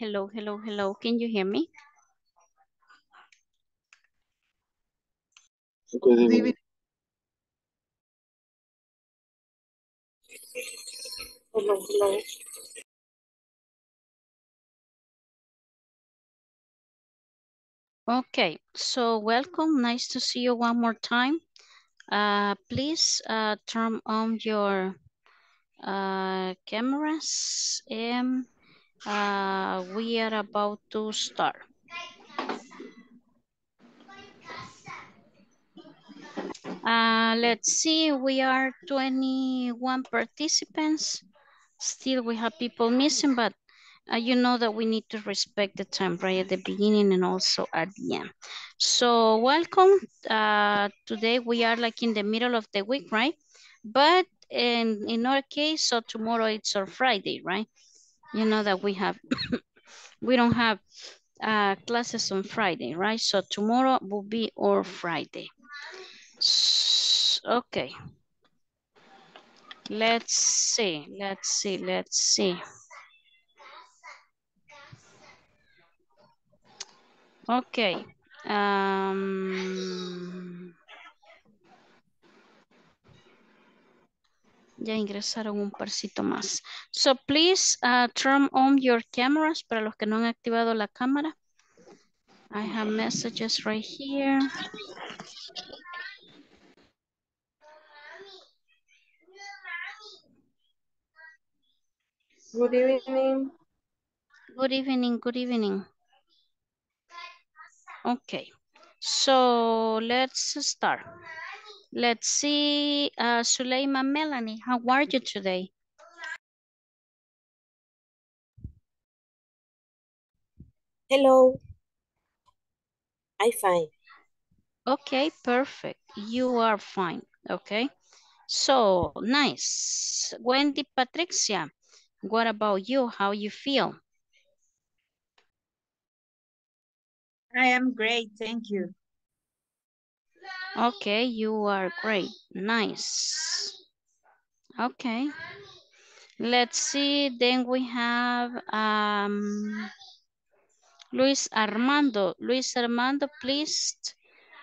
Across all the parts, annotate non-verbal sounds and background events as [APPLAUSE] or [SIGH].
Hello, hello, hello. Can you hear me? Good evening. Hello, hello. Okay, so welcome. Nice to see you one more time. Uh, please uh, turn on your uh, cameras and uh, we are about to start. Uh, let's see, we are 21 participants. Still, we have people missing, but uh, you know that we need to respect the time right at the beginning and also at the end. So welcome. Uh, today we are like in the middle of the week, right? But in, in our case, so tomorrow it's our Friday, right? You know that we have, [COUGHS] we don't have uh, classes on Friday, right? So tomorrow will be our Friday. S- Okay. Let's see, let's see, let's see. Okay. Um, ya ingresaron un parcito más. So please uh, turn on your cameras para los que no han activado la cámara. I have messages right here. Good evening. Good evening, good evening. Okay, so let's start. Let's see, uh, Suleima Melanie, how are you today? Hello. I fine. Okay, perfect. You are fine, okay? So, nice. Wendy Patricia, what about you? How you feel? I am great, thank you. Okay, you are great. Nice. Okay. Let's see, then we have um, Luis Armando. Luis Armando, please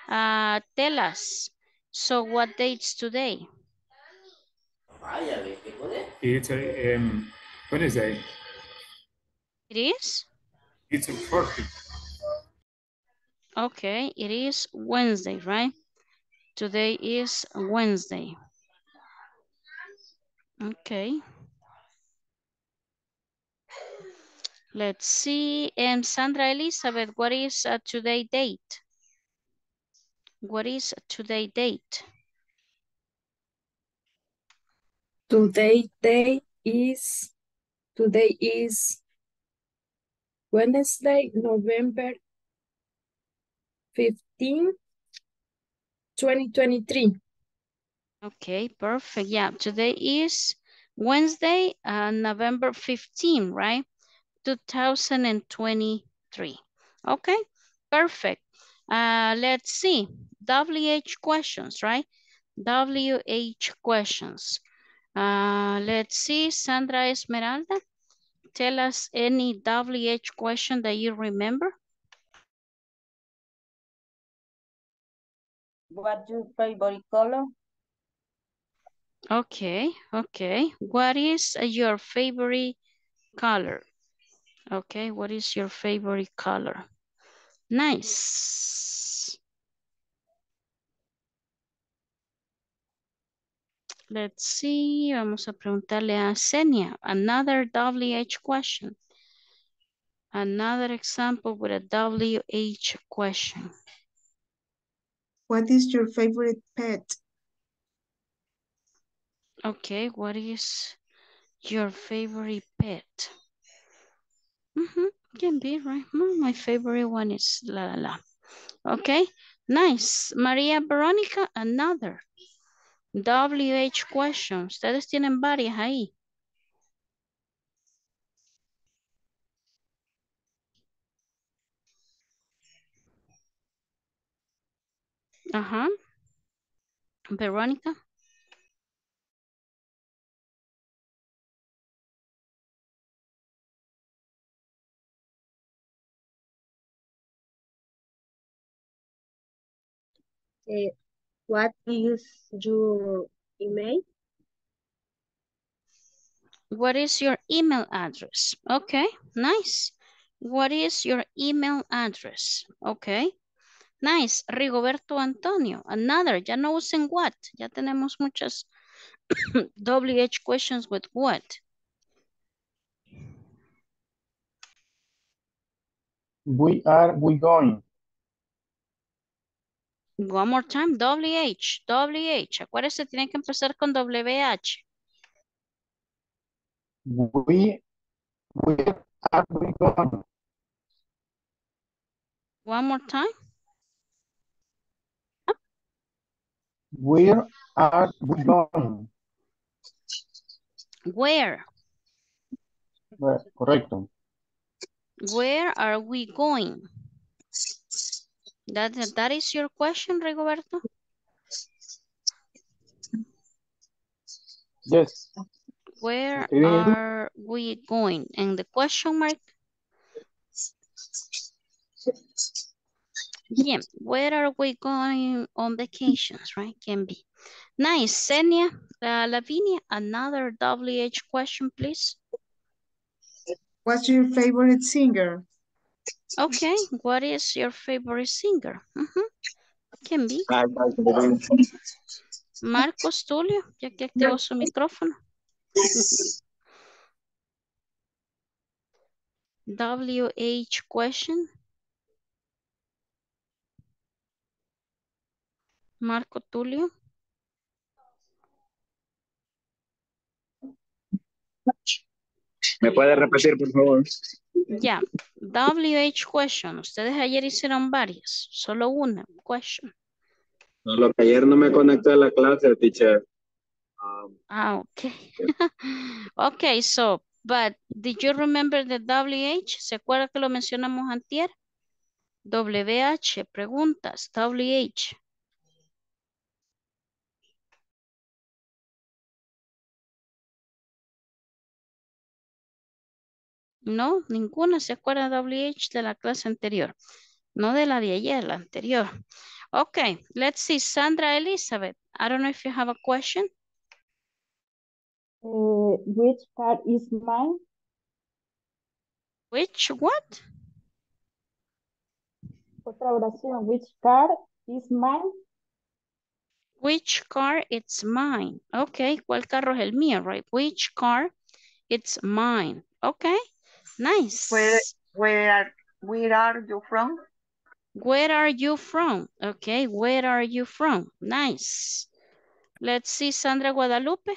uh, tell us. So what date's today? It's a um, Wednesday. It is? It's a 40. Okay, it is Wednesday, right? Today is Wednesday. Okay. Let's see. And Sandra Elizabeth, what is today date? What is today date? Today day is today is Wednesday, November 15, 2023. Okay, perfect. Yeah, today is Wednesday, uh, November 15, right? 2023. Okay, perfect. Uh, let's see. WH questions, right? WH questions. Uh, let's see, Sandra Esmeralda, tell us any WH question that you remember. What's your favorite color? Okay, okay. What is your favorite color? Okay, what is your favorite color? Nice. Let's see, vamos a preguntarle a Senia, another WH question. Another example with a WH question. What is your favorite pet? Okay, what is your favorite pet? Mm-hmm, can be, right? Mm, My favorite one is la la la. Okay, nice. Maria Veronica, another. WH question. Ustedes tienen varias ahí. Uh-huh. Veronica. Uh, eh, what is your email? What is your email address? Okay, nice. What is your email address? Okay. Nice. Rigoberto Antonio, another. Ya no usen what. Ya tenemos muchas [COUGHS] WH questions with what. We are we going? One more time, WH, WH. Acuérdese, tiene que empezar con WH. We where are we going? One more time. Where are we going? Where? Well, correcto. Where are we going? That, that is your question, Rigoberto? Yes. Where Okay, very good. are we going? And the question mark? Yeah, where are we going on vacations, right? Can be. Nice, Senia, uh, Lavinia, another WH question, please. What's your favorite singer? Okay, what is your favorite singer? Mhm, Can be. Marcos Tulio, ya que activó su micrófono. [LAUGHS] WH question. Marco Tulio. ¿Me puede repetir, por favor? Ya, WH question. Ustedes ayer hicieron varias, solo una question. No, lo que ayer no me conecté a la clase, teacher. Um, Ah, okay. [LAUGHS] okay, so, but did you remember the WH? ¿Se acuerda que lo mencionamos antier? WH, preguntas, WH. No, ninguna se acuerda WH de la clase anterior. No de la de ayer, la anterior. Okay, let's see. Sandra Elizabeth, I don't know if you have a question. Uh, which car is mine? Which what? Otra oración. Which car is mine? Which car? It's mine. Okay, ¿cuál carro es el mío, right? Which car? It's mine. Okay, nice. Where, where are, where are you from? Where are you from? Okay, where are you from? Nice. Let's see, Sandra Guadalupe.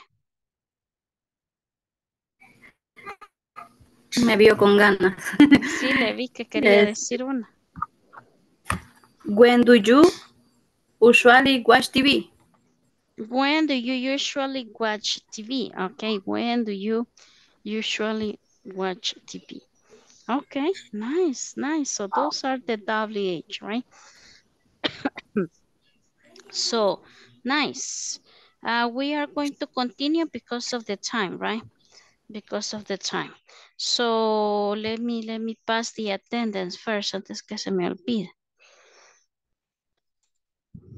Me vio con ganas. [LAUGHS] Sí, le vi que quería Yes. decir una. When do you usually watch TV? When do you usually watch TV? Okay, when do you usually watch TV? Okay, nice, nice. So those are the WH, right? [COUGHS] so, nice. Uh, we are going to continue because of the time, right? Because of the time. So, let me, let me pass the attendance first antes que se me olvide.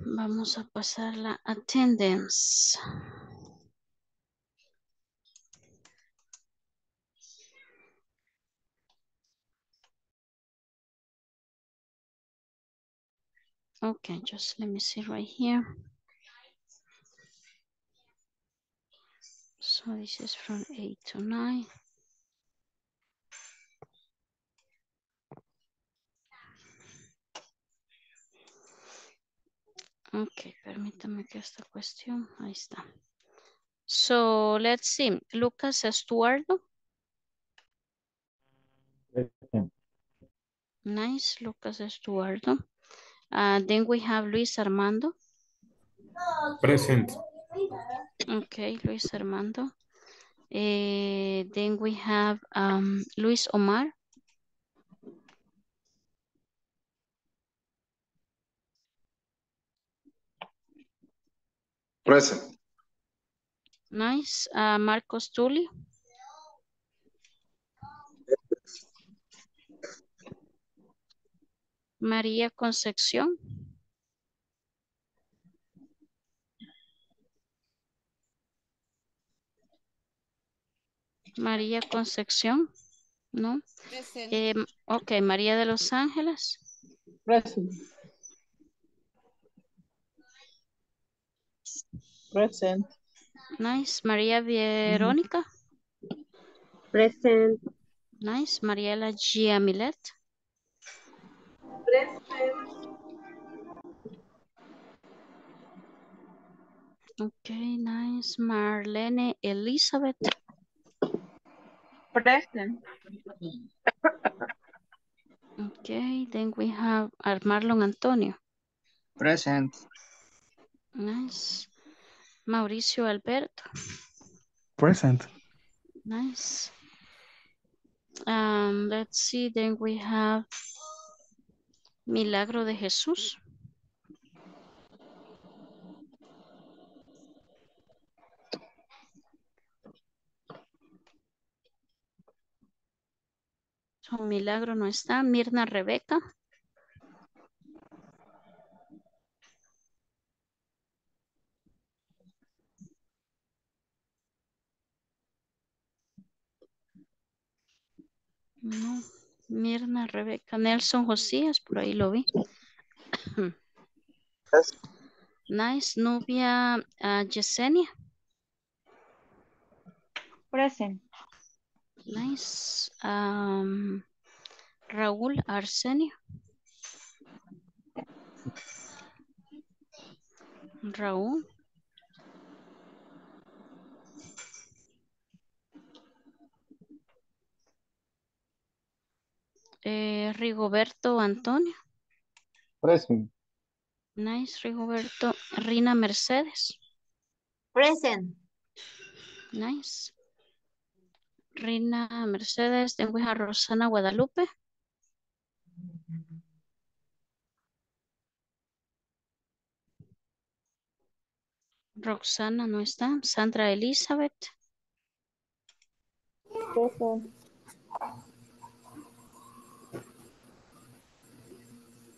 Vamos a pasar la attendance. Okay, just let me see right here. So this is from eight to nine. Ok, permítame que esta cuestión, ahí está. So, let's see, Lucas Estuardo, nice, Lucas Estuardo. Uh, then we have Luis Armando, Present. okay, Luis Armando. Eh, then we have um, Luis Omar, Present. nice, uh, Marcos Tulio. María Concepción. María Concepción, ¿no? Eh, ok, María de Los Ángeles. Present. Present. Nice. María Verónica. Present. Nice. Mariela Giamilet. Okay, nice. Marlene Elizabeth. Present. Okay, then we have Marlon Antonio. Present. Nice. Mauricio Alberto. Present. Nice. Um, let's see, then we have Milagro de Jesús. So, Milagro no está. Mirna Rebeca. No. Mirna Rebeca. Nelson Josías, por ahí lo vi. Nice. Nubia ah, Yesenia. Present. Nice. Um, Raúl Arsenio. Raúl. Eh, Rigoberto Antonio. Present. Nice, Rigoberto. Rina Mercedes. Present. Nice. Rina Mercedes. Then we have Rosana Guadalupe. Roxana no está. Sandra Elizabeth. Present.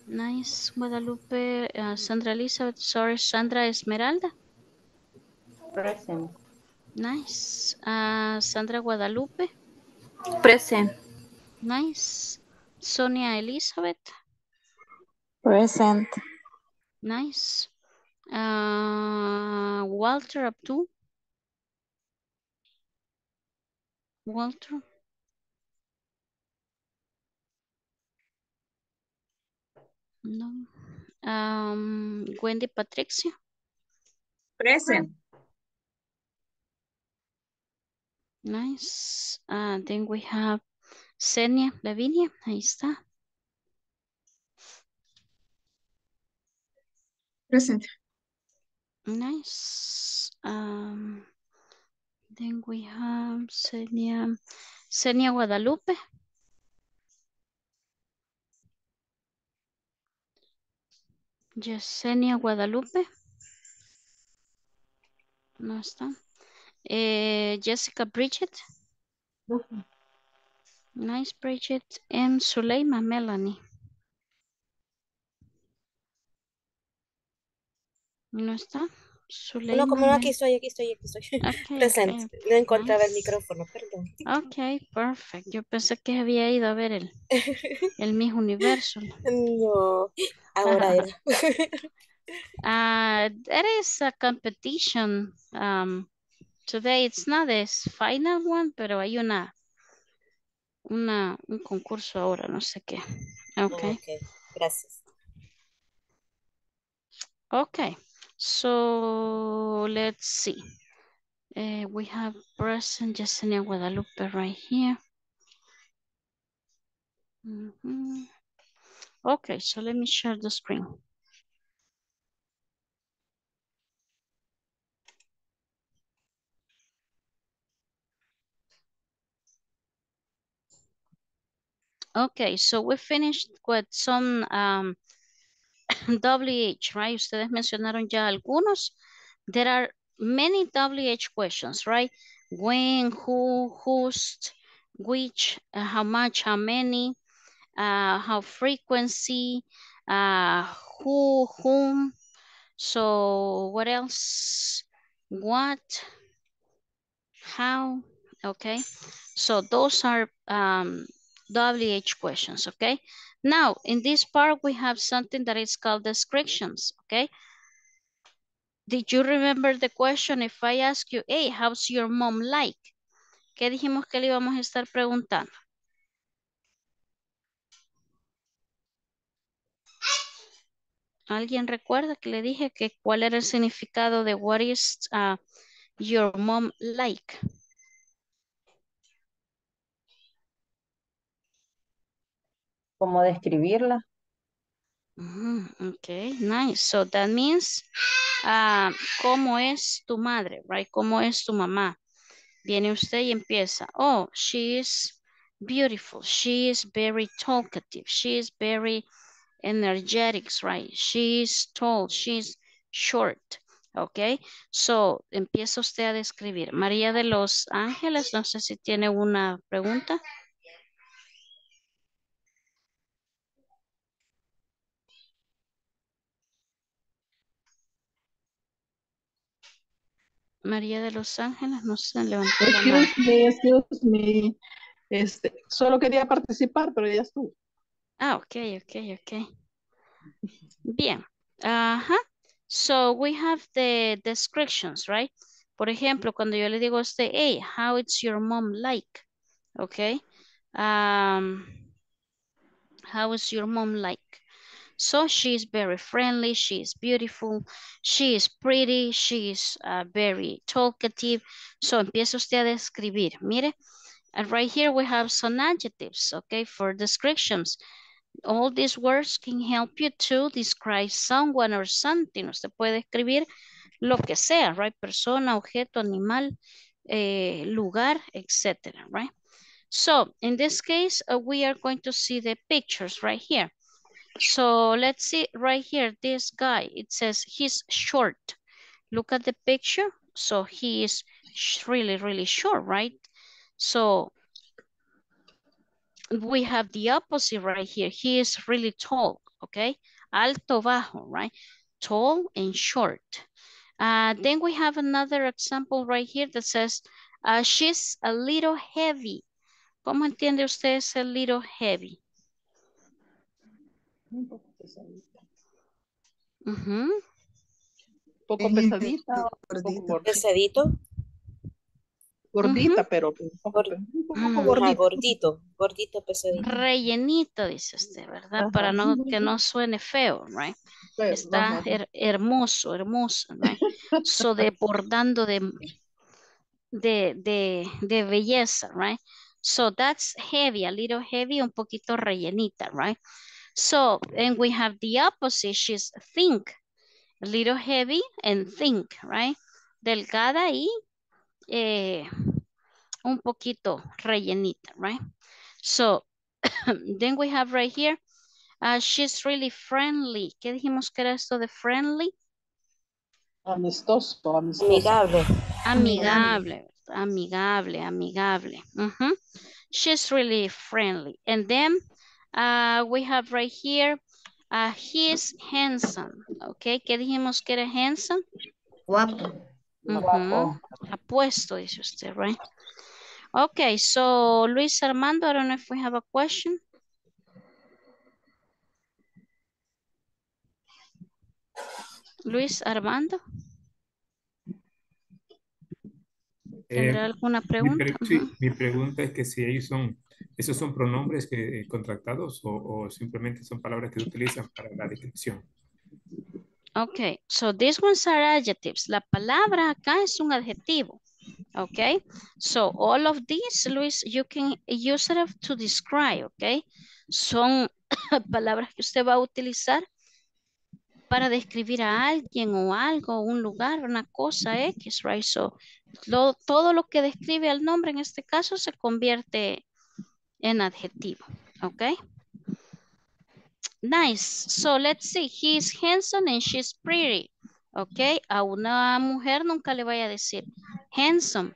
Nice. Guadalupe. uh, Sandra Elizabeth. Sorry, Sandra Esmeralda. Present. Nice. Uh, Sandra Guadalupe. Present. Nice. Sonia Elizabeth. Present. Nice. Uh, Walter Abdul. Walter. No. Um, Wendy Patricia. Present. Nice. Uh, then we have Senia Lavinia. Ahí está. Present. Nice. Um, then we have Senia, Senia Guadalupe. Yesenia Guadalupe. No está. Eh, Jessica Bridget. Nice Bridget. And Suleima Melanie. No está. No, como no, aquí estoy, aquí estoy, aquí estoy. [LAUGHS] Ok, Presente. ok. No encontraba el micrófono, perdón. Ok, perfect. Yo pensé que había ido a ver el, [LAUGHS] el Miss Universo. No, ahora era. Uh, [LAUGHS] there is a competition. Um, today it's not this final one, pero hay una, una, un concurso ahora, no sé qué. Okay. Ok, gracias. Okay. So let's see. Uh, we have present Yesenia Guadalupe right here. Mhm. Okay, so let me share the screen. Okay, so we finished with some um, WH, right? Ustedes mencionaron ya algunos. There are many WH questions, right? When, who, whose, which, uh, how much, how many, uh, how frequency, uh, who, whom. So what else? What, how, Okay, so those are um, WH questions, okay? Now, in this part, we have something that is called descriptions, okay? Did you remember the question if I ask you, hey, how's your mom like? ¿Qué dijimos que le íbamos a estar preguntando? ¿Alguien recuerda que le dije que cuál era el significado de what is uh, your mom like? ¿Cómo describirla? Mm, okay, nice. So that means, uh, ¿cómo es tu madre, right? ¿Cómo es tu mamá? Viene usted y empieza, oh, she is beautiful. She is very talkative. She is very energetic, right? She is tall. She is short. Okay, so empieza usted a describir. María de los Ángeles, no sé si tiene una pregunta. María de los Ángeles, no sé, levantó la mano. Excuse me, excuse me. Este, solo quería participar, pero ya estuvo. Ah, ok, ok, ok. Bien. Ajá. So we have the descriptions, right? Por ejemplo, cuando yo le digo a usted, hey, how is your mom like? Okay. Um, how is your mom like? So she's very friendly, she is beautiful, she is pretty, she is uh, very talkative. So empieza usted a describir. Mire, and right here we have some adjectives, okay, for descriptions. All these words can help you to describe someone or something. Usted puede escribir lo que sea, right? Persona, objeto, animal, eh, lugar, etc., right? So in this case, uh, we are going to see the pictures right here. So let's see right here, this guy, it says he's short. Look at the picture. So he is really, really short, right? So we have the opposite right here. He is really tall, okay? Alto, bajo, right? Tall and short. Uh, then we have another example right here that says, uh, she's a little heavy. ¿Cómo entiende usted ese little heavy? Un poco pesadita. Ujú. Un poco pesadita. un poco gordita. Pesadito. Gordita, pero un poco, un poco Mm. Ajá, gordita. gordito, gordito, pesadito. Rellenito, dice usted, ¿verdad? Ajá. Para no, que no suene feo, right? Pero, Está her- hermoso, hermoso, right? So desbordando de, de, de, de belleza, right? So that's heavy, a little heavy, un poquito rellenita, right? So, and we have the opposite, she's think, a little heavy and think, right? Delgada y eh, un poquito rellenita, right? So, [COUGHS] then we have right here, uh, she's really friendly. ¿Qué dijimos que era esto de friendly? Amistoso, amistoso. Amigable. Amigable, amigable, amigable. Mhm. She's really friendly. And then uh, we have right here, uh, he is handsome. Okay, ¿qué dijimos que era handsome? Guapo. Ujú. Apuesto, dice usted, right? Okay, so Luis Armando, I don't know if we have a question. Luis Armando, ¿tendrá Eh, alguna mi, pregunta? pre- sí, Ujú. mi pregunta es que si ellos son, esos son pronombres eh, contractados o, simplemente son palabras que utilizan para la descripción. Okay, so these ones are adjectives. La palabra acá es un adjetivo. Okay, so all of these, Luis, you can use it to describe, okay? Son [COUGHS] palabras que usted va a utilizar para describir a alguien o algo, un lugar, una cosa X, right? So, todo lo que describe al nombre en este caso se convierte en adjetivo, okay? Nice. So let's see. He is handsome and she's pretty. Ok. A una mujer nunca le vaya a decir handsome.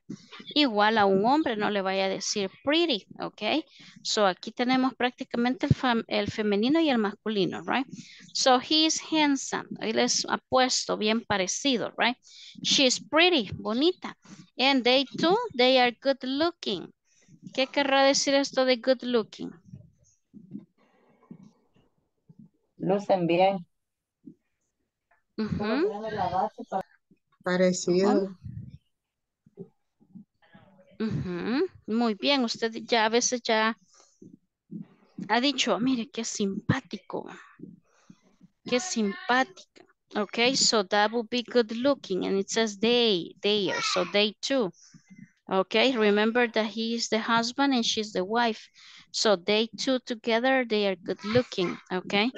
Igual a un hombre no le vaya a decir pretty, ¿ok? So aquí tenemos prácticamente el femenino y el masculino, right? So he is handsome. Él es apuesto, bien parecido, right? She's pretty, bonita. And they too, they are good looking. ¿Qué querrá decir esto de good looking? Lucen bien. Para- Parecido. Ujú, Muy bien, usted ya a veces ya ha dicho, mire, qué simpático, qué simpática. Okay, so that would be good looking and it says they, they are, so they too. Okay, remember that he is the husband and she's the wife. So they two together, they are good looking, okay?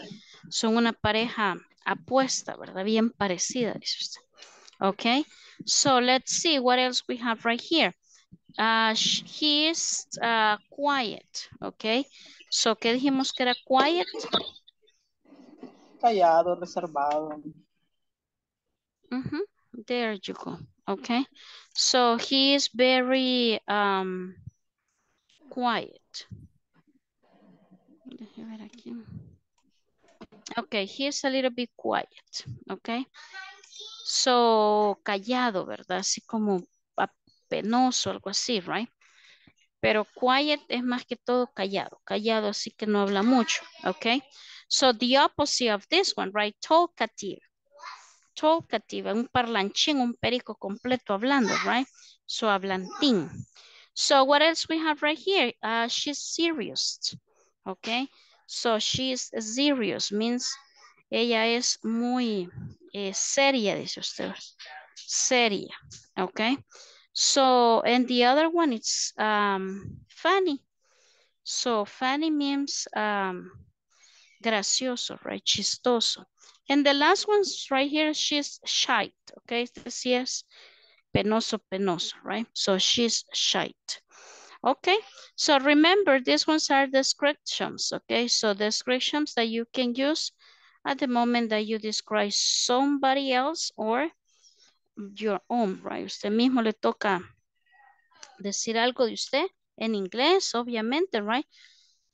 Son una pareja apuesta, ¿verdad? Bien parecida, dice usted. Okay, so let's see what else we have right here. Uh, he is uh, quiet, okay? So, ¿qué dijimos que era quiet? Callado, reservado. Mhm, There you go, okay? So, he is very um, quiet. Okay, he is a little bit quiet, okay? So, callado, ¿verdad? Así como penoso, algo así, right? Pero quiet es más que todo callado, callado, así que no habla mucho, okay? So, the opposite of this one, right? Talkative. Talkative, un parlanchín, un perico completo hablando, right? So, hablantín. So, what else we have right here? Uh, she's serious, okay? So, she's serious, means ella es muy eh, seria, dice usted. Seria, okay? So, and the other one is um, funny. So, funny means um, gracioso, right? Chistoso. And the last one's right here, she's shy, okay? Sí es penoso, penoso, right? So, she's shy. Okay, so remember these ones are descriptions, okay? So descriptions that you can use at the moment that you describe somebody else or your own, right? Usted mismo le toca decir algo de usted en inglés, obviamente, right?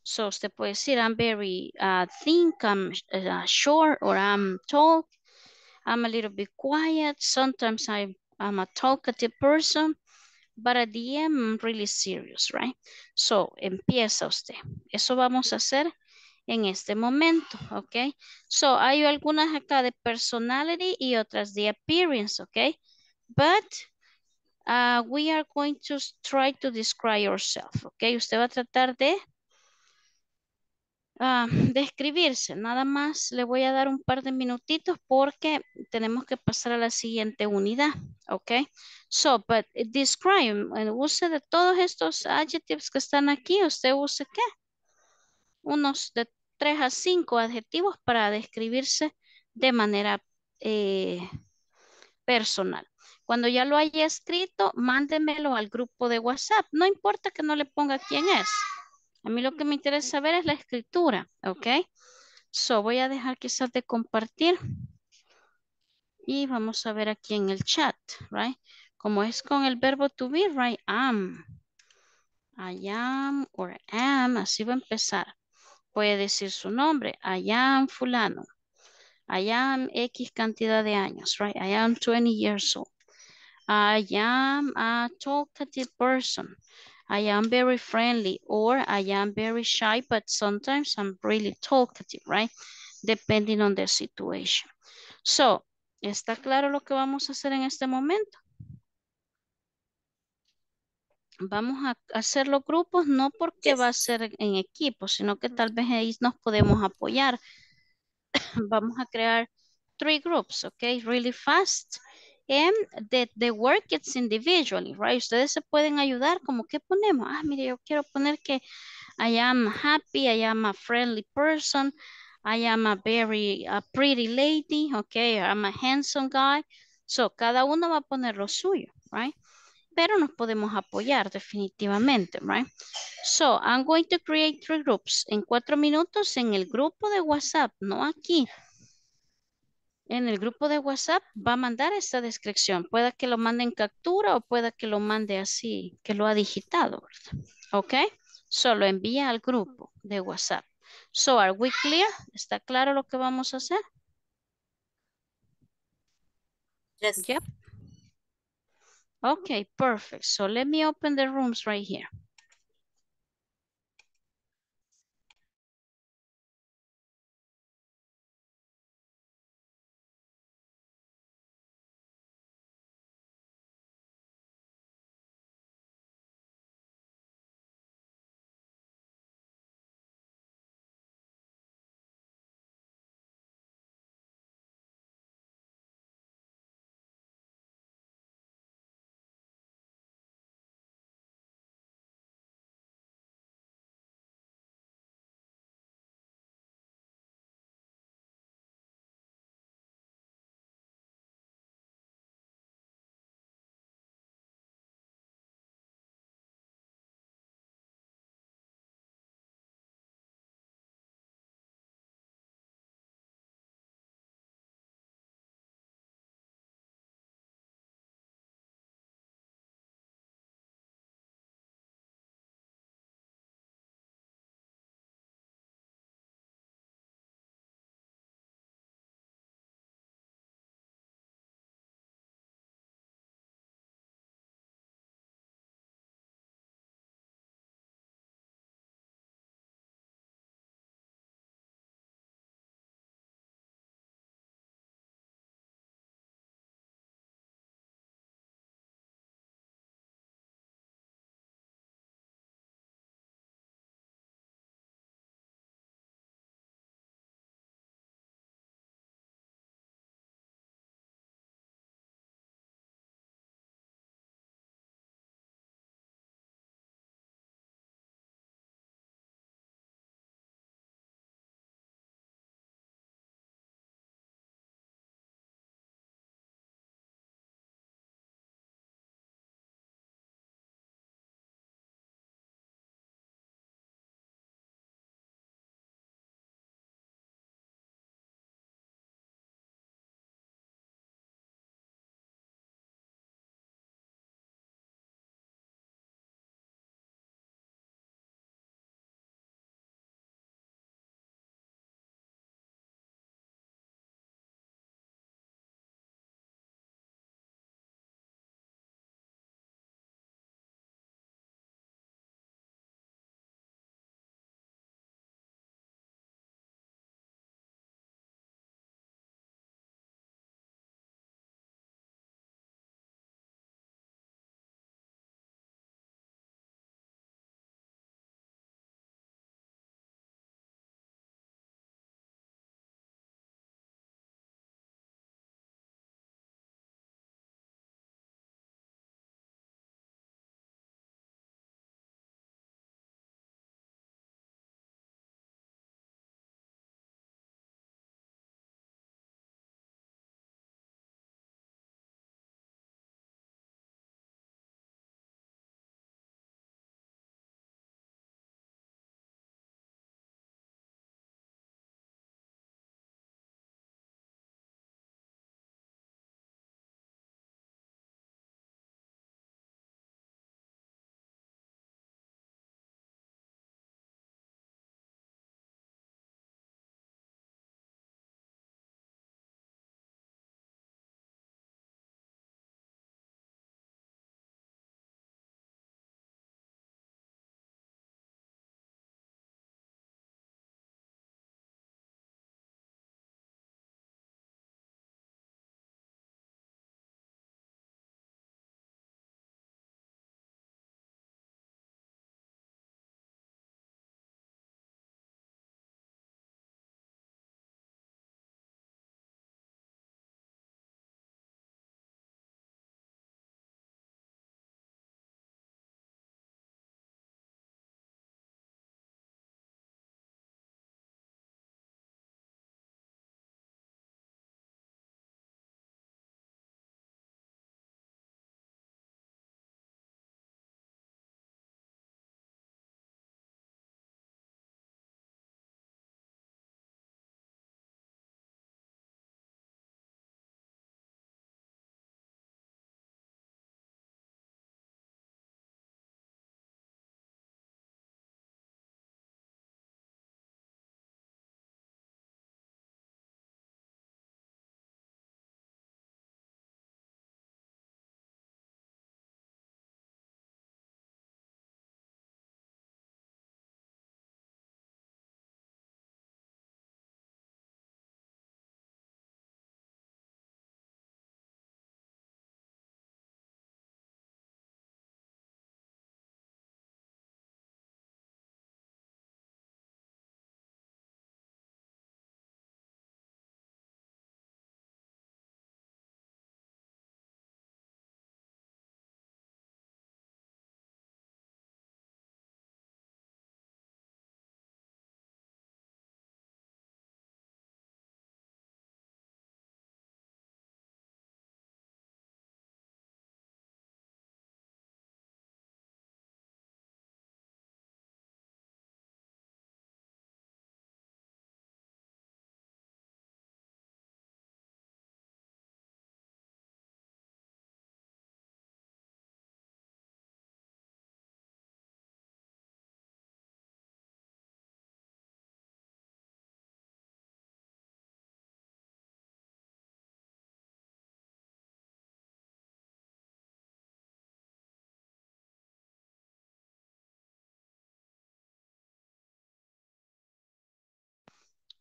So usted puede decir, I'm very uh, thin, I'm uh, short, or I'm tall, I'm a little bit quiet, sometimes I, I'm a talkative person, but at the end, I'm really serious, right? So, empieza usted. Eso vamos a hacer en este momento, ¿ok? So, hay algunas acá de personality y otras de appearance, ¿ok? But uh, we are going to try to describe yourself, ¿ok? Usted va a tratar de ah, describirse. Nada más le voy a dar un par de minutitos porque tenemos que pasar a la siguiente unidad, ¿ok? So, but describe, eh, use de todos estos adjectives que están aquí, usted use ¿qué? Unos de 3 a 5 adjetivos para describirse de manera eh, personal. Cuando ya lo haya escrito, mándemelo al grupo de WhatsApp. No importa que no le ponga quién es. A mí lo que me interesa saber es la escritura, ¿ok? So, voy a dejar quizás de compartir. Y vamos a ver aquí en el chat, right? Como es con el verbo to be, right? Am. I am or am, así va a empezar. Puede decir su nombre. I am fulano. I am X cantidad de años, right? I am 20 years old. I am a talkative person. I am very friendly or I am very shy, but sometimes I'm really talkative, right? Depending on the situation. So, ¿está claro lo que vamos a hacer en este momento? Vamos a hacer los grupos no porque va a ser en equipo, sino que tal vez ahí nos podemos apoyar. [COUGHS] Vamos a crear three groups, okay? Really fast. And the, the work it's individually, right? Ustedes se pueden ayudar como que ponemos. Ah, mire, yo quiero poner que I am happy, I am a friendly person, I am a very a pretty lady, okay? I'm a handsome guy. So, cada uno va a poner lo suyo, right? Pero nos podemos apoyar definitivamente, right? So, I'm going to create three groups en cuatro minutos en el grupo de WhatsApp, no aquí. En el grupo de WhatsApp va a mandar esta descripción. Pueda que lo mande en captura o pueda que lo mande así, que lo ha digitado, ¿verdad? ¿Ok? Solo envía al grupo de WhatsApp. So, are we clear? ¿Está claro lo que vamos a hacer? Yes. Yep. Okay, perfect. So let me open the rooms right here.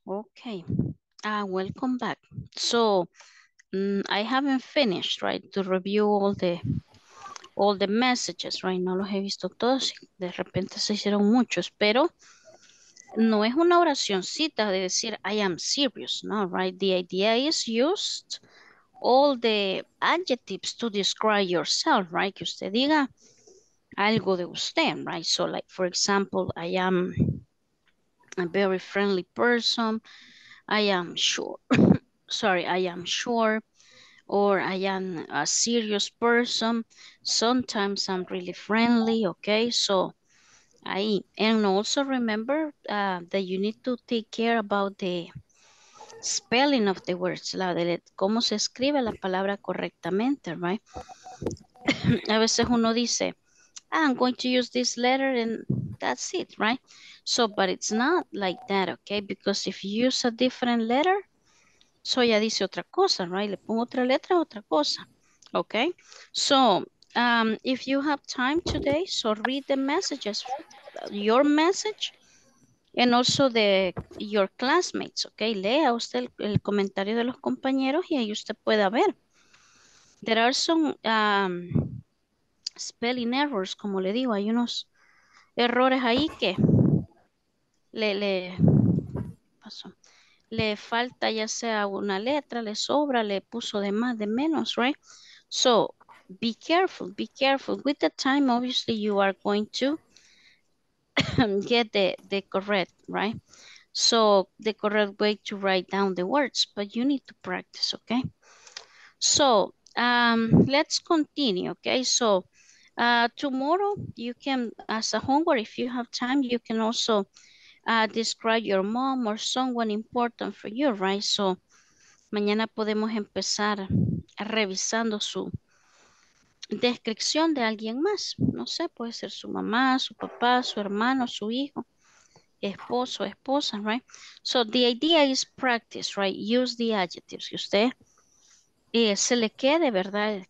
Okay. Uh, welcome back. So mm, I haven't finished, right, to review all the all the messages, right? No los he visto todos. De repente se hicieron muchos, pero no es una oracióncita de decir I am serious, no, right? The idea is used all the adjectives to describe yourself, right? Que usted diga algo de usted, right? So like, for example, I am a very friendly person. I am sure, [COUGHS] sorry, I am sure, or I am a serious person. Sometimes I'm really friendly, okay? So I, and also remember uh, that you need to take care about the spelling of the words, la de cómo se escribe la palabra correctamente, right? [COUGHS] a veces uno dice, "Ah, I'm going to use this letter and that's it, right? So, but it's not like that, okay? Because if you use a different letter, so ya dice otra cosa, right? Le pongo otra letra, otra cosa, okay? So, um, if you have time today, so read the messages, your message, and also the your classmates, okay? Lea usted el, comentario de los compañeros y ahí usted pueda ver. There are some um, spelling errors, como le digo, hay unos errores ahí que le, le, pasó, le falta ya sea una letra, le sobra, le puso de más, de menos, right? So, be careful, be careful. With the time, obviously, you are going to [COUGHS] get the, the correct, right? So, the correct way to write down the words, but you need to practice, okay? So, um, let's continue, okay? So, uh, tomorrow you can, as a homework, if you have time, you can also uh, describe your mom or someone important for you, right? So, mañana podemos empezar revisando su descripción de alguien más. No sé, puede ser su mamá, su papá, su hermano, su hijo, esposo, esposa, right? So, the idea is practice, right? Use the adjectives. Que usted eh, se le quede, ¿verdad?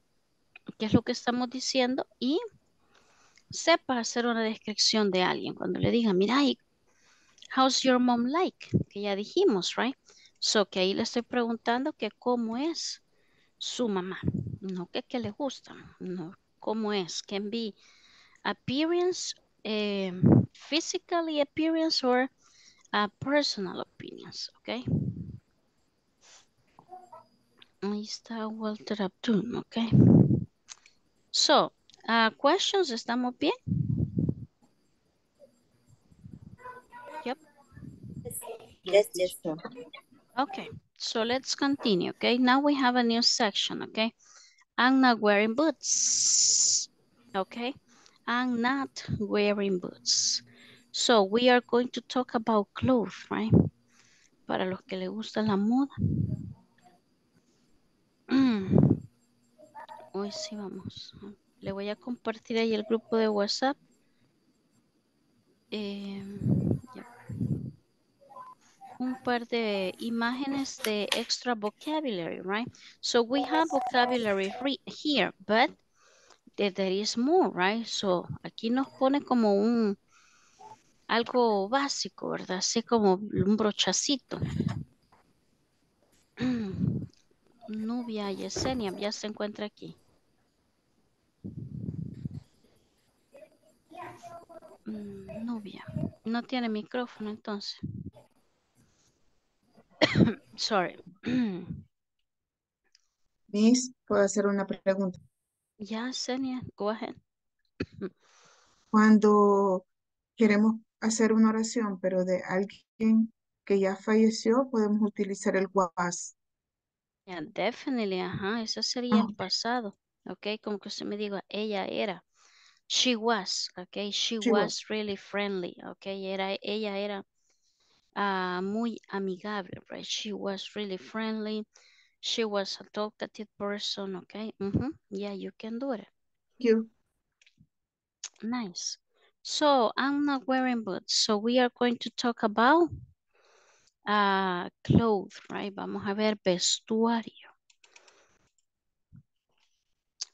¿Qué es lo que estamos diciendo? Y sepa hacer una descripción de alguien. Cuando le diga, mira, how's your mom like? Que ya dijimos, right? So, que ahí le estoy preguntando que cómo es su mamá. No que, que le gusta, no, cómo es. Can be appearance, eh, physically appearance or uh, personal opinions, okay? Ahí está Walter Abdul, okay? So, uh, questions, ¿estamos bien? Yes, yes. Okay, so let's continue, okay? Now we have a new section, okay? I'm not wearing boots, okay? I'm not wearing boots. So we are going to talk about clothes, right? Para los que le gusta la moda. [CLEARS THROAT] Hoy sí vamos. Le voy a compartir ahí el grupo de WhatsApp. Eh. Un par de imágenes de extra vocabulary, right? So we have vocabulary here, but there is more, right? So aquí nos pone como un algo básico, ¿verdad? Así como un brochacito. [CLEARS THROAT] Nubia Yesenia ya se encuentra aquí. Mm, Nubia. No tiene micrófono entonces. [COUGHS] Sorry. [COUGHS] Miss, ¿puedo hacer una pregunta? Ya, Senia, go ahead. [COUGHS] Cuando queremos hacer una oración, pero de alguien que ya falleció, podemos utilizar el was. Yeah, definitely, ajá, eso sería Ah, el pasado, ok, como que usted me diga, ella era, she was, ok, she She was. was really friendly, ok, era, ella era ah, muy amigable, right, she was really friendly, she was a talkative person, ok, mhm, yeah, you can do it, you. nice. So, I'm not wearing boots, so we are going to talk about uh, clothes, right, vamos a ver vestuario.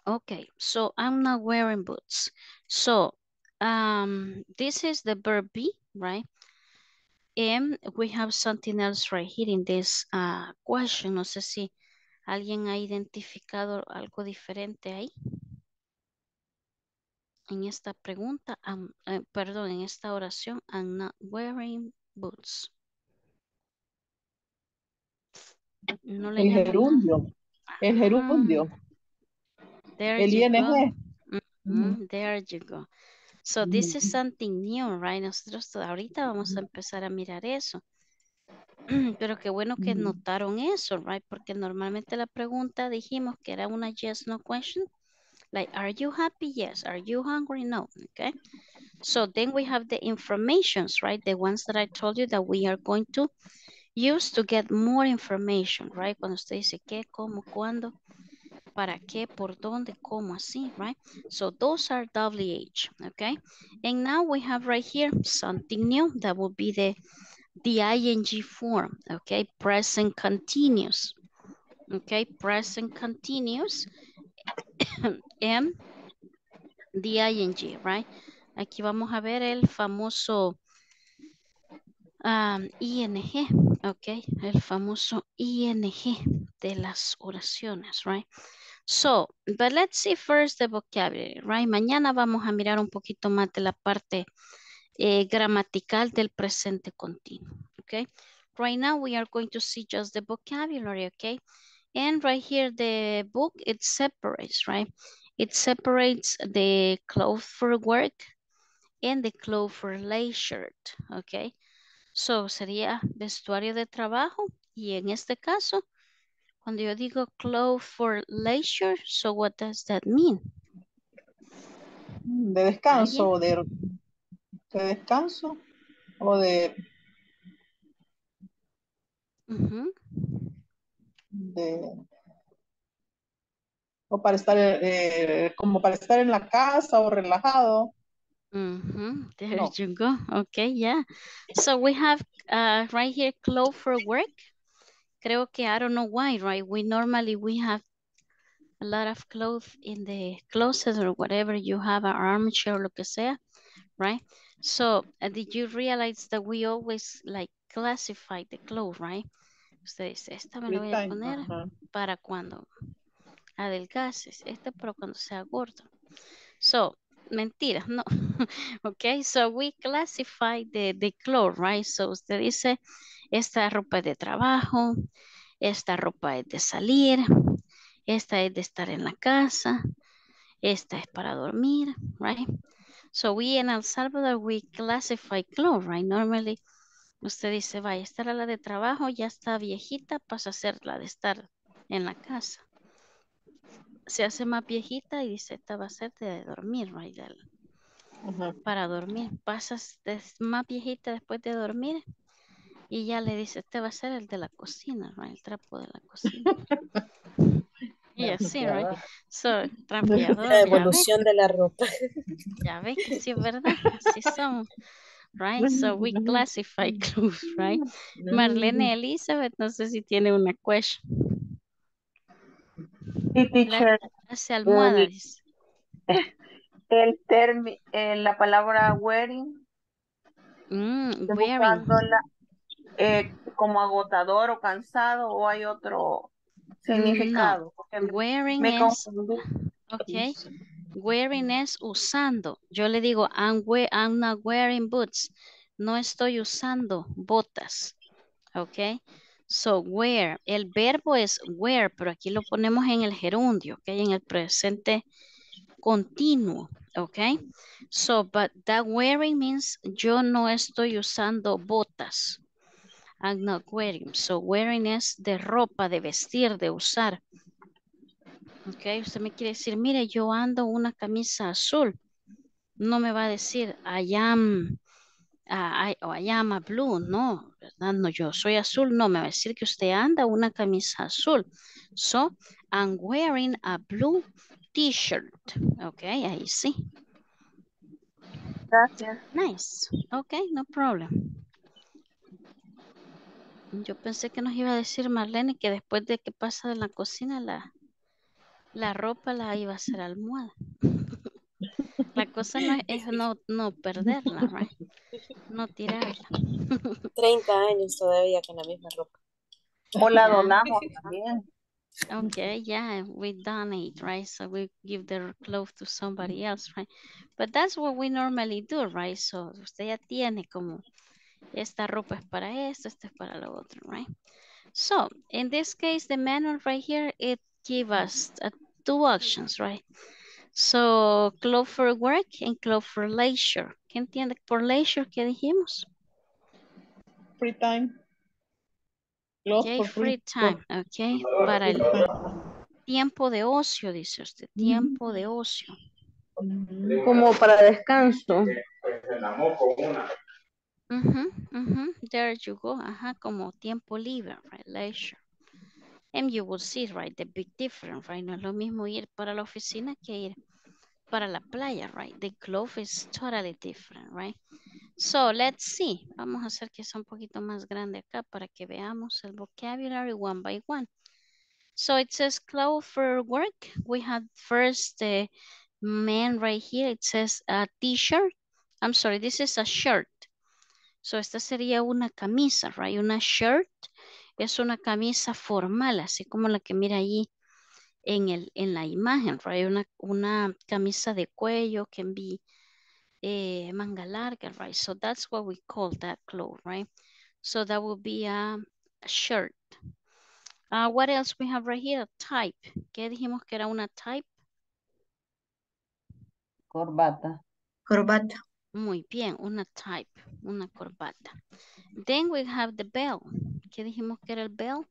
Okay, so I'm not wearing boots. So um, this is the verb be, right? And we have something else right here in this uh, question. No sé si alguien ha identificado algo diferente ahí. En esta pregunta, I'm- eh, perdón, en esta oración, I'm not wearing boots. No le El llama nada. gerundio. El gerundio. El ING. go. Mhm, There you go. So this is something new, right? Nosotros ahorita vamos a empezar a mirar eso. [CLEARS THROAT] Pero qué bueno que notaron eso, right? Porque normalmente la pregunta dijimos que era una yes, no question. Like, are you happy? Yes. Are you hungry? No. Okay. So then we have the informations, right? The ones that I told you that we are going to use to get more information, right? Cuando usted dice qué, cómo, cuándo, para qué, por dónde, cómo, así, right? So those are WH, okay? And now we have right here something new that will be the, the ing form, okay? Present continuous, okay? Present continuous [COUGHS] and the ing, right? Aquí vamos a ver el famoso um, ing, ok, el famoso ing de las oraciones, right? So, but let's see first the vocabulary, right? Mañana vamos a mirar un poquito más de la parte eh, gramatical del presente continuo, okay? Right now we are going to see just the vocabulary, okay? And right here the book, it separates, right? It separates the clothes for work and the clothes for leisure, okay? So sería vestuario de trabajo y en este caso, cuando yo digo clothes for leisure, so what does that mean? De descanso, o de, de descanso o de, de o para estar eh, como para estar en la casa o relajado. Mhm, There No. you go. Okay, yeah. So we have uh, right here clothes for work. Creo que I don't know why, right? We normally we have a lot of clothes in the closet or whatever you have an armchair, lo que sea, right? So uh, did you realize that we always like classify the clothes, right? Usted dice, esta me la voy a Free time, poner ajá. para cuando adelgaces, esta para cuando sea gordo. So, mentiras, no. [LAUGHS] okay, so we classify the, the clothes, right? So usted dice, esta ropa es de trabajo, esta ropa es de salir, esta es de estar en la casa, esta es para dormir, right? So we in El Salvador, we classify clothes, right? Normally, usted dice, vaya, esta era la de trabajo, ya está viejita, pasa a ser la de estar en la casa. Se hace más viejita y dice, esta va a ser de dormir, right? Del- Ajá. para dormir. Pasas de más viejita después de dormir y ya le dice, este va a ser el de la cocina, right? El trapo de la cocina. [LAUGHS] y así, right? So, [LAUGHS] La evolución de la ropa. [LAUGHS] ya ve que sí es verdad, así somos. Right, so we classify clothes, right? Marlene Elizabeth, no sé si tiene una question. Sí, teacher. Hace almohada, [LAUGHS] El- término, la palabra wearing, Mm, wearing. eh, como agotador o cansado o hay otro significado. Porque me- Wearing me es, confundí. ok, wearing es usando. Yo le digo, I'm, we- I'm not wearing boots. No estoy usando botas. Ok. So, wear. El verbo es wear, pero aquí lo ponemos en el gerundio, ok, en el presente continuo, ok. So, but that wearing means yo no estoy usando botas. I'm not wearing. So, wearing es de ropa, de vestir, de usar. Ok, usted me quiere decir, mire, yo ando una camisa azul. No me va a decir, I am, I, o I am a blue. No, ¿verdad? No, yo soy azul. No, me va a decir que usted anda una camisa azul. So, I'm wearing a blue t-shirt. Ok, ahí sí. Gracias. Nice. Ok, no problem. Yo pensé que nos iba a decir Marlene que después de que pasa de la cocina la, la ropa la iba a hacer almohada. [LAUGHS] La cosa no es, es no, no perderla, right? no tirarla. 30 años todavía con la misma ropa. O la donamos también. Okay, yeah, we donate, right? So we give the clothes to somebody else, right? But that's what we normally do, right? So usted ya tiene como esta ropa es para esto, esta es para lo otro, right? So in this case, the manual right here, it give us uh, two options, right? So clothes for work and clothes for leisure. ¿Qué entiende por leisure? ¿Qué dijimos? Free time. Okay, for free time, okay, para el tiempo de ocio, dice usted, tiempo de ocio. Como para descanso. Ujú, ujú, There you go, ajá, como tiempo libre, right, leisure. And you will see, right, the big difference, right, no es lo mismo ir para la oficina que ir para la playa, right, the clothes is totally different, right. So, let's see, vamos a hacer que sea un poquito más grande acá para que veamos el vocabulary one by one. So, it says clothes for work, we had first eh, the man right here, it says a t-shirt, I'm sorry, this is a shirt. So, esta sería una camisa, right? Una shirt es una camisa formal, así como la que mira allí en, el, en la imagen, right? Una, una camisa de cuello que be eh, manga larga, right? So, that's what we call that cloth, right? So, that would be a, a shirt. Uh, what else we have right here? Type. ¿Qué dijimos que era una type? Corbata. Corbata. Muy bien, una type, una corbata. Then we have the bell. ¿Qué dijimos que era el bell?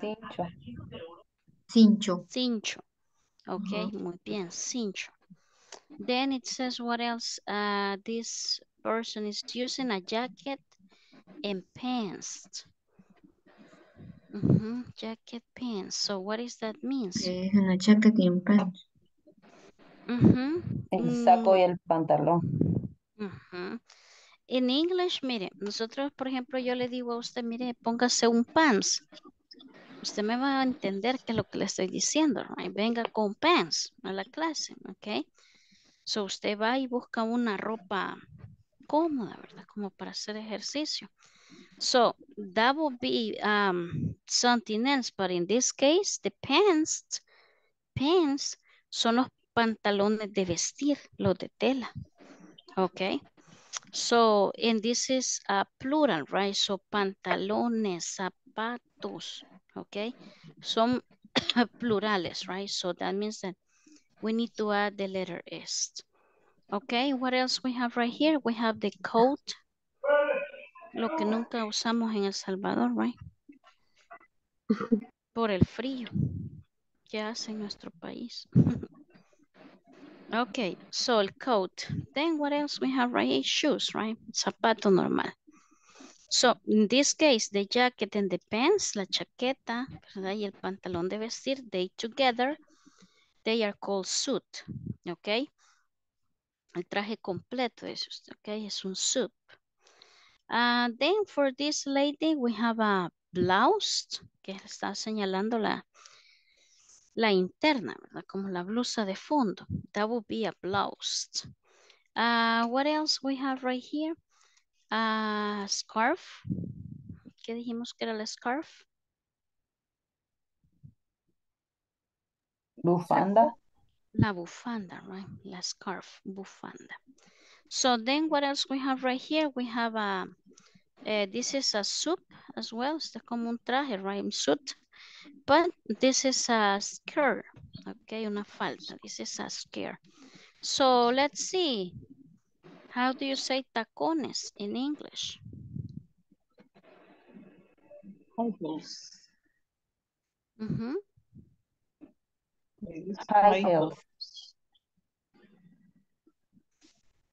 Cincho. Cincho. Cincho. Ok, muy bien, cincho. Then it says what else? Uh, this person is using a jacket and pants. Mhm, Jacket, pants. So what is that means? Es una jacket y un pants. El saco mm, y el pantalón. En English, mire, nosotros, por ejemplo, yo le digo a usted, mire, póngase un pants. Usted me va a entender qué es lo que le estoy diciendo, right? Venga con pants a la clase, ¿ok? So, usted va y busca una ropa cómoda, ¿verdad? Como para hacer ejercicio. So, that would be um, something else, but in this case, the pants, pants son los pantalones de vestir, los de tela, ¿ok? So, and this is a plural, right? So, pantalones, zapatos, okay? Son [COUGHS] plurales, right? So, that means that we need to add the letter S. Okay, what else we have right here? We have the coat. Lo que nunca usamos en El Salvador, right? [LAUGHS] Por el frío que hace en nuestro país. [LAUGHS] Okay, so coat. Then what else we have right here? Shoes, right? Zapato normal. So, in this case, the jacket and the pants, la chaqueta. Y el pantalón de vestir, they together, they are called suit, okay? El traje completo es usted, okay? Es un suit. Uh, then for this lady, we have a blouse, que está señalando la, la interna, ¿verdad? Como la blusa de fondo. That would be a blouse. Uh, what else we have right here? A scarf. ¿Qué dijimos que era la scarf? Bufanda. La bufanda, right? La scarf, bufanda. So then what else we have right here? We have a, uh, this is a suit as well. Está como un traje, right? Suit. But this is a skirt. Okay, una falda. This is a skirt. So let's see. How do you say tacones in English? Mhm. High heels.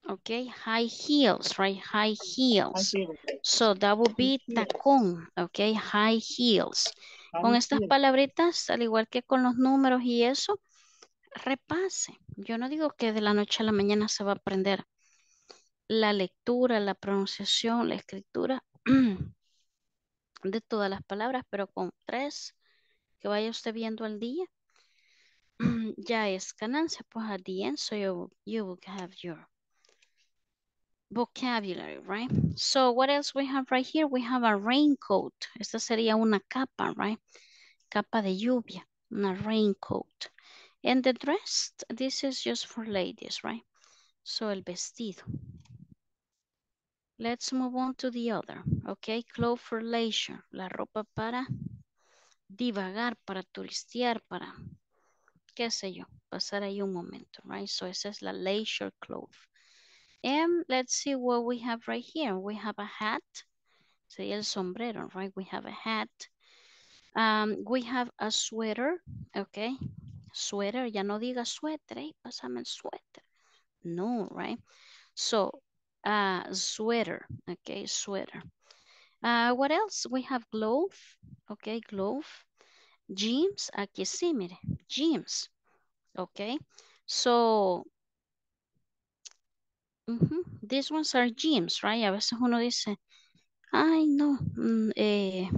Okay, high heels, right? High heels. So that would be tacón, okay? High heels. Con estas palabritas, al igual que con los números y eso, repase. Yo no digo que de la noche a la mañana se va a aprender la lectura, la pronunciación, la escritura [CLEARS THROAT] de todas las palabras, pero con tres que vaya usted viendo al día, [CLEARS THROAT] ya es ganancia. Pues at the end, so you, you will have your vocabulary, right? So what else we have right here? We have a raincoat. Esta sería una capa, right? Capa de lluvia, una raincoat. And the dress, this is just for ladies, right? So el vestido. Let's move on to the other, okay? Clothes for leisure, la ropa para divagar, para turistear, para, qué sé yo, pasar ahí un momento, right? So esa es la leisure cloth. And let's see what we have right here. We have a hat, Say el sombrero, right? We have a hat. Um, we have a sweater, okay? Sweater, ya no diga suéter, eh, pásame el suéter. No, right? So, uh, sweater, okay, sweater. Uh, what else? We have glove, okay, glove. Jeans, aquí sí, mire, jeans, okay. So, these ones are jeans, right? A veces uno dice, ay, no, mm, eh,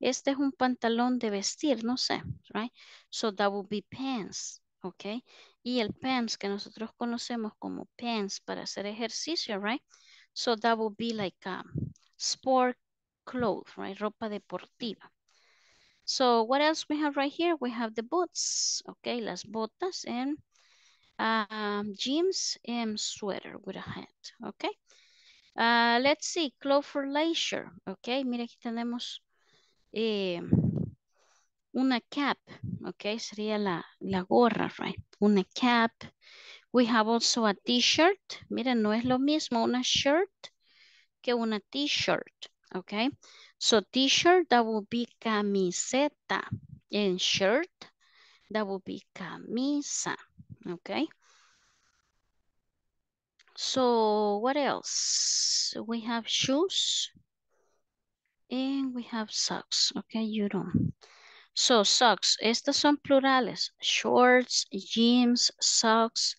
este es un pantalón de vestir, no sé, right? So that would be pants, okay. Y el pants que nosotros conocemos como pants para hacer ejercicio, right? So that would be like a sport clothes, right? Ropa deportiva. So what else we have right here? We have the boots, okay, las botas and um, jeans sweater with a hat, okay. Uh, let's see, clothes for leisure, okay. Mira aquí tenemos eh, una cap, okay, sería la, la gorra, right? Una cap. We have also a t-shirt. Mira, no es lo mismo una shirt que una t-shirt, okay? So t-shirt, that would be camiseta. And shirt, that would be camisa, okay? So what else? We have shoes and we have socks, okay? You don't. So socks, estas son plurales. Shorts, jeans, socks.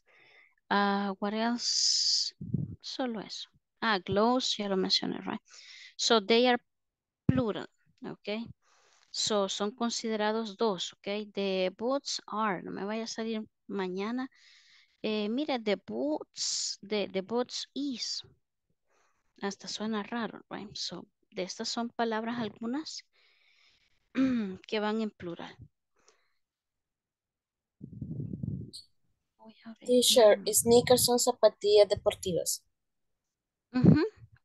Uh, what else? Solo eso. Ah, gloves, ya lo mencioné, right? So they are plural, okay? So son considerados dos, okay? The boots are, no me vaya a salir mañana. Eh, mira, the boots, the, the boots is. Hasta suena raro, right? So, de estas son palabras algunas [CLEARS THROAT] que van en plural. T-shirt, sneakers son zapatillas deportivas. Ujú.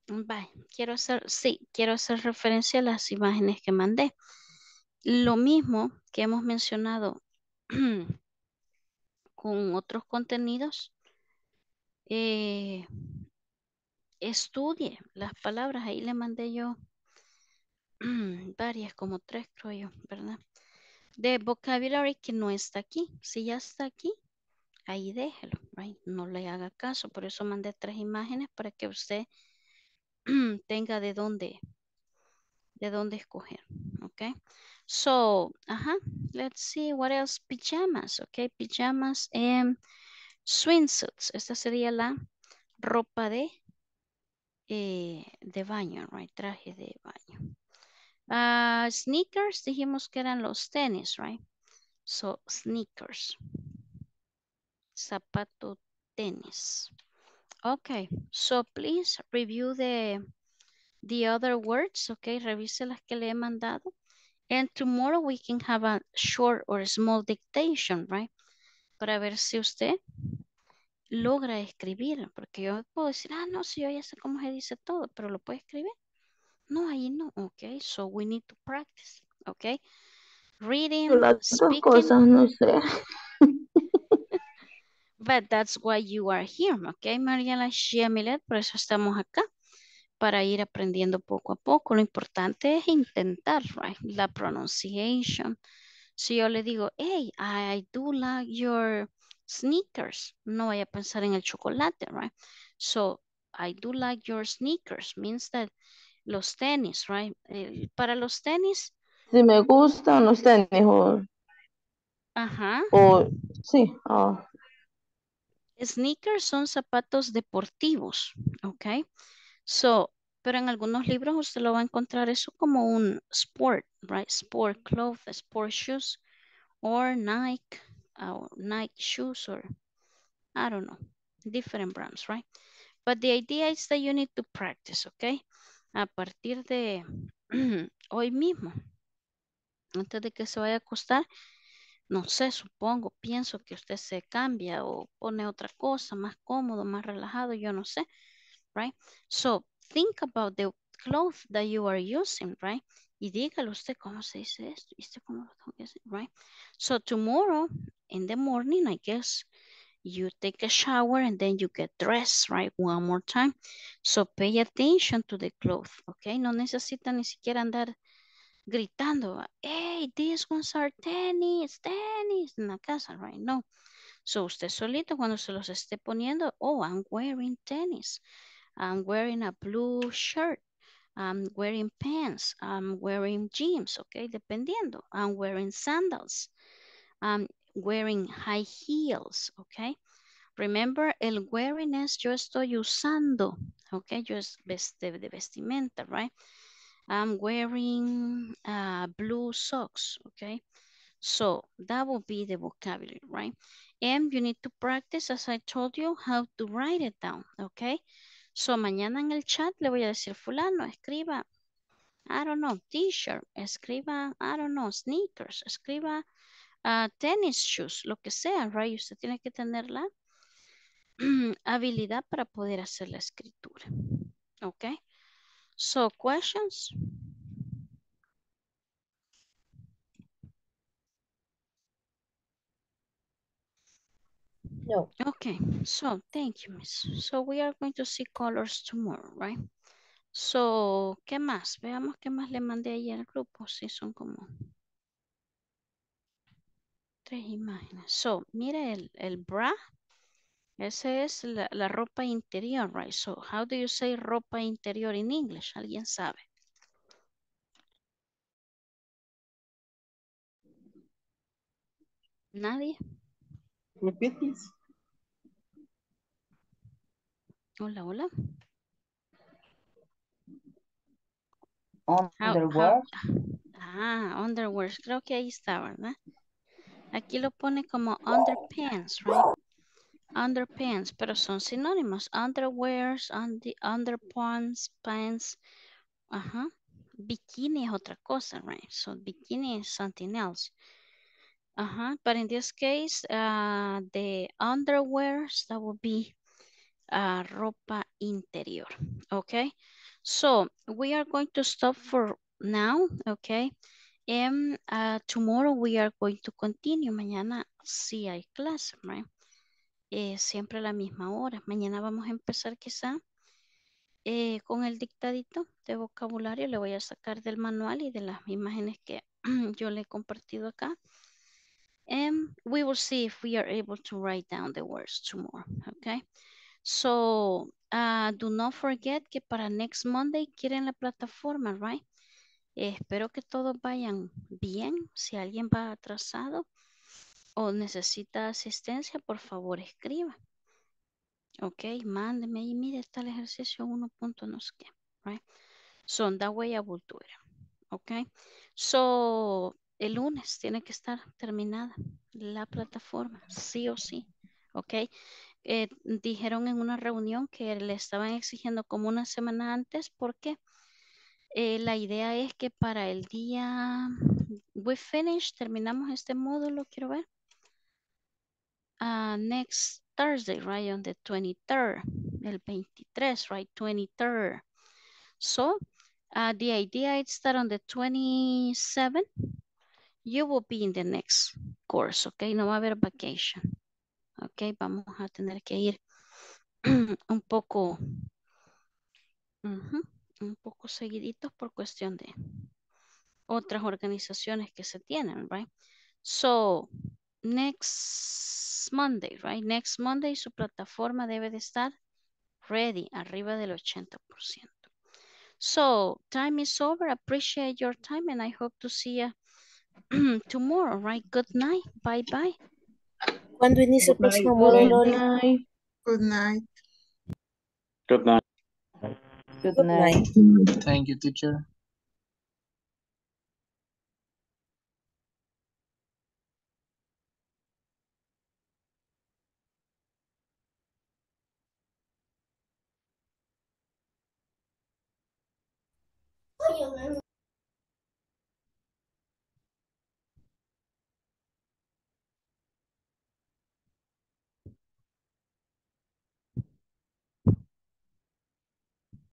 Bye. Quiero hacer, sí, quiero hacer referencia a las imágenes que mandé. Lo mismo que hemos mencionado [CLEARS THROAT] con otros contenidos, eh, estudie las palabras. Ahí le mandé yo [CLEARS THROAT] varias, como tres creo yo, ¿verdad? De vocabulary que no está aquí. Si ya está aquí, ahí déjelo, right? No le haga caso. Por eso mandé tres imágenes para que usted [CLEARS THROAT] tenga de dónde, de dónde escoger, ¿ok? So, ajá, let's see what else. Pijamas, ¿ok? Pijamas and swimsuits. Esta sería la ropa de, eh, de baño, right? Traje de baño. Ah, sneakers, dijimos que eran los tenis, right? So, sneakers. Zapato tenis. Okay, so please review the, the other words, okay? Revise las que le he mandado. And tomorrow we can have a short or small dictation, right? Para ver si usted logra escribir, porque yo puedo decir, ah, no, si yo ya sé cómo se dice todo, pero lo puede escribir. No, ahí no, okay? So we need to practice, okay? Reading, speaking. cosas, no sé. [LAUGHS] But that's why you are here, okay, Mariela Milet, por eso estamos acá, para ir aprendiendo poco a poco. Lo importante es intentar, right? La pronunciation. Si yo le digo, hey, I do like your sneakers, no vaya a pensar en el chocolate, right? So, I do like your sneakers means that los tenis, right? Para los tenis, Si me gustan los tenis o, ajá. o sí, ah, Sneakers son zapatos deportivos, ¿ok? So, pero en algunos libros usted lo va a encontrar eso como un sport, right? Sport clothes, sport shoes, or Nike, or Nike shoes, or I don't know, different brands, right? But the idea is that you need to practice, okay? A partir de [CLEARS THROAT] hoy mismo, antes de que se vaya a acostar, no sé, supongo, pienso que usted se cambia o pone otra cosa más cómodo, más relajado, yo no sé, right? So think about the clothes that you are using, right? Y dígale usted cómo se dice esto, y usted cómo lo tengo que right? So tomorrow in the morning, I guess, you take a shower and then you get dressed, right? One more time. So pay attention to the clothes, okay? No necesita ni siquiera andar gritando, hey, these ones are tennis, tennis, en la casa, right? No. So usted solito cuando se los esté poniendo, oh, I'm wearing tennis. I'm wearing a blue shirt. I'm wearing pants. I'm wearing jeans, okay? Dependiendo. I'm wearing sandals. I'm wearing high heels, okay? Remember, el wearing es yo estoy usando, okay? Yo es de vestimenta, right? I'm wearing uh, blue socks, okay? So that will be the vocabulary, right? And you need to practice, as I told you, how to write it down, okay? So mañana en el chat le voy a decir, fulano, escriba, I don't know, t-shirt, escriba, I don't know, sneakers, escriba uh, tennis shoes, lo que sea, right? Usted tiene que tener la [CLEARS THROAT] habilidad para poder hacer la escritura, okay? So, questions? No. Okay, so thank you, miss. So we are going to see colors tomorrow, right? So, ¿qué más? Veamos qué más le mandé ayer al grupo. Sí, son como tres imágenes. So, mire el, el bra. Ese es la, la ropa interior, right? So, how do you say ropa interior in English? ¿Alguien sabe? ¿Nadie? Repeat, please. Hola, hola. Underwear. ah, underwear. Creo que ahí está, ¿verdad? Aquí lo pone como underpants, right? Underpants, pero son sinónimos. Underwears, under, underpants, pants. Ajá. Bikini es otra cosa, right? So bikini is something else. Uh-huh. But in this case, uh, the underwears, that would be uh, ropa interior. Okay. So we are going to stop for now. Okay. And uh, tomorrow we are going to continue. Mañana sí hay clase, right? Eh, siempre a la misma hora. Mañana vamos a empezar quizá eh, con el dictadito de vocabulario. Le voy a sacar del manual y de las imágenes que [CLEARS THROAT] yo le he compartido acá. And we will see if we are able to write down the words tomorrow, okay? So, uh, do not forget que para next Monday quieren la plataforma, right? Espero que todos vayan bien. Si alguien va atrasado o necesita asistencia, por favor escriba. Ok, mándeme y mire, está el ejercicio 1. no sé qué, right? So, that way I will do. Ok, so el lunes tiene que estar terminada la plataforma, sí o sí. Ok, eh, dijeron en una reunión que le estaban exigiendo como una semana antes porque eh, la idea es que para el día we finish, terminamos este módulo, quiero ver. Uh, next Thursday, right, on the 23rd, el 23, right, 23rd. So, uh, the idea is that on the 27th, you will be in the next course, okay? No va a haber vacation. Ok, vamos a tener que ir [CLEARS THROAT] un poco, un poco seguiditos por cuestión de otras organizaciones que se tienen, right? So, next Monday, right? Next Monday su plataforma debe de estar ready, arriba del 80%. So, time is over. Appreciate your time and I hope to see you [CLEARS THROAT] tomorrow, right? Good night. Bye bye. ¿Cuándo inicia el próximo módulo? Good night. Good night. Good Good night. night. Thank you, teacher.